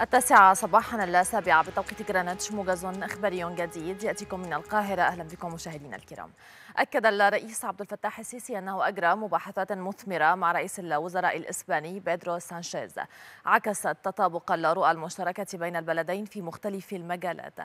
التاسعة صباحا السابعة بتوقيت جرينتش موجز إخباري جديد. يأتيكم من القاهرة. أهلا بكم مشاهدينا الكرام. أكد الرئيس عبد الفتاح السيسي أنه أجرى مباحثات مثمرة مع رئيس الوزراء الإسباني بيدرو سانشيز. عكست تطابق الرؤى المشتركة بين البلدين في مختلف المجالات.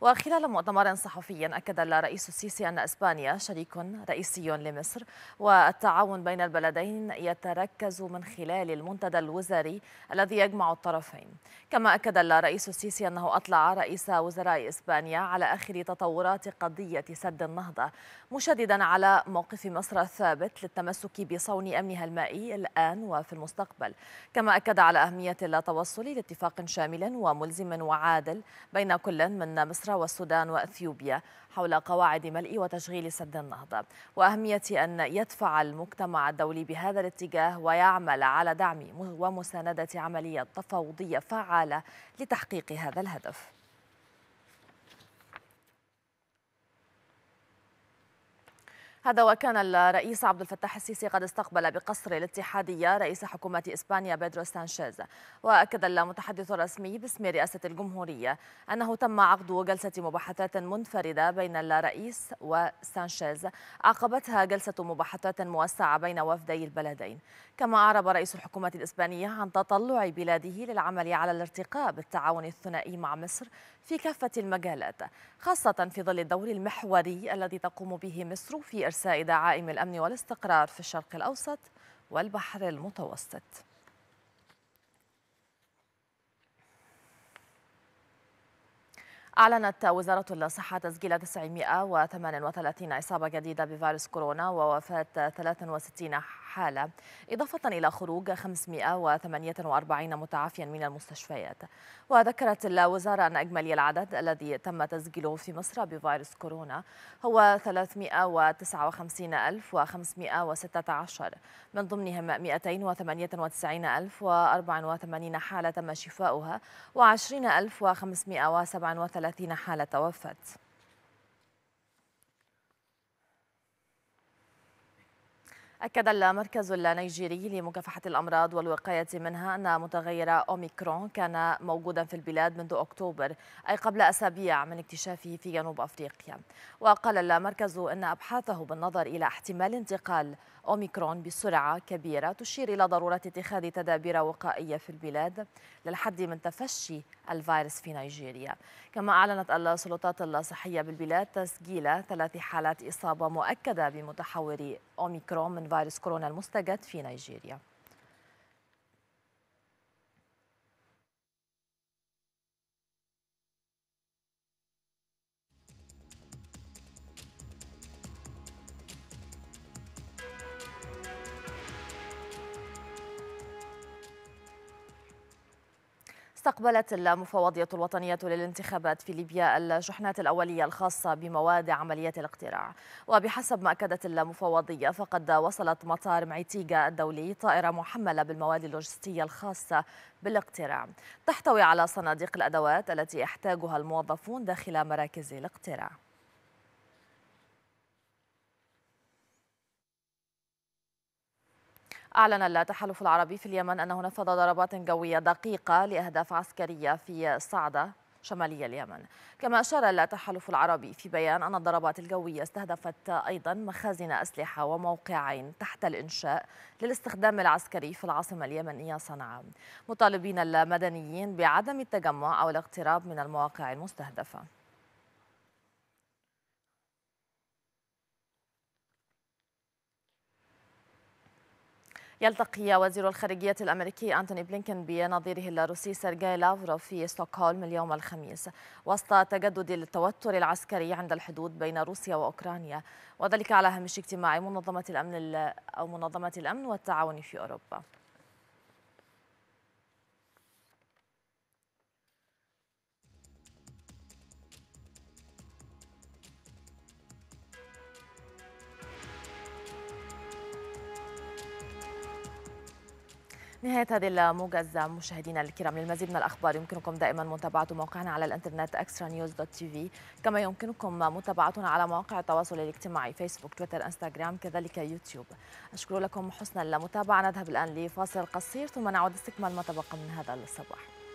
وخلال مؤتمر صحفي أكد الرئيس السيسي أن إسبانيا شريك رئيسي لمصر والتعاون بين البلدين يتركز من خلال المنتدى الوزاري الذي يجمع الطرفين. كما أكد الرئيس السيسي أنه أطلع رئيس وزراء إسبانيا على آخر تطورات قضية سد النهضة مشددا على موقف مصر الثابت للتمسك بصون أمنها المائي الآن وفي المستقبل. كما أكد على أهمية التوصل لاتفاق شامل وملزم وعادل بين كل من مصر والسودان وأثيوبيا حول قواعد ملء وتشغيل سد النهضة. وأهمية أن يدفع المجتمع الدولي بهذا الاتجاه ويعمل على دعم ومساندة عملية تفاوضية فعالة لتحقيق هذا الهدف. هذا وكان الرئيس عبد الفتاح السيسي قد استقبل بقصر الاتحادية رئيس حكومة إسبانيا بيدرو سانشيز وأكد المتحدث الرسمي باسم رئاسة الجمهورية أنه تم عقد جلسة مباحثات منفردة بين الرئيس وسانشيز. عقبتها جلسة مباحثات موسعة بين وفدي البلدين. كما أعرب رئيس الحكومة الإسبانية عن تطلع بلاده للعمل على الارتقاء بالتعاون الثنائي مع مصر في كافة المجالات خاصة في ظل الدور المحوري الذي تقوم به مصر في إرساء دعائم الأمن والاستقرار في الشرق الأوسط والبحر المتوسط. أعلنت وزارة الصحة تسجيل 938 إصابة جديدة بفيروس كورونا ووفاة 63 حالة إضافة إلى خروج 548 متعافيا من المستشفيات. وذكرت الوزارة أن إجمالي العدد الذي تم تسجيله في مصر بفيروس كورونا هو 359516 من ضمنهم 298084 حالة تم شفاؤها و20537 حالة توفت. أكد المركز النيجيري لمكافحة الأمراض والوقاية منها أن متغير أوميكرون كان موجودا في البلاد منذ أكتوبر أي قبل أسابيع من اكتشافه في جنوب أفريقيا. وقال المركز أن أبحاثه بالنظر إلى احتمال انتقال أوميكرون بسرعة كبيرة تشير إلى ضرورة اتخاذ تدابير وقائية في البلاد للحد من تفشي الفيروس في نيجيريا. كما أعلنت السلطات الصحية بالبلاد تسجيل ثلاث حالات إصابة مؤكدة بمتحور أوميكرون من فيروس كورونا المستجد في نيجيريا. استقبلت المفوضية الوطنية للانتخابات في ليبيا الشحنات الأولية الخاصة بمواد عملية الاقتراع. وبحسب ما أكدت المفوضية فقد وصلت مطار معيتيغا الدولي طائرة محملة بالمواد اللوجستية الخاصة بالاقتراع. تحتوي على صناديق الأدوات التي يحتاجها الموظفون داخل مراكز الاقتراع. أعلن التحالف العربي في اليمن أنه نفذ ضربات جوية دقيقة لأهداف عسكرية في صعدة شمالي اليمن. كما أشار التحالف العربي في بيان أن الضربات الجوية استهدفت أيضا مخازن أسلحة وموقعين تحت الإنشاء للاستخدام العسكري في العاصمة اليمنية صنعاء. مطالبين المدنيين بعدم التجمع أو الاقتراب من المواقع المستهدفة. يلتقي وزير الخارجية الأمريكي أنتوني بلينكن بنظيره الروسي سيرجاي لافروف في ستوكهولم اليوم الخميس وسط تجدد التوتر العسكري عند الحدود بين روسيا وأوكرانيا. وذلك على هامش اجتماع منظمة الأمن أو منظمة الأمن والتعاون في أوروبا. نهاية هذه الموجز مشاهدينا الكرام للمزيد من الأخبار يمكنكم دائما متابعة موقعنا على الإنترنت اكسترا نيوز dot TV كما يمكنكم متابعتنا على مواقع التواصل الاجتماعي فيسبوك تويتر انستغرام كذلك يوتيوب. أشكر لكم حسن المتابعة. نذهب الآن لفاصل قصير ثم نعود استكمال ما تبقى من هذا الصباح.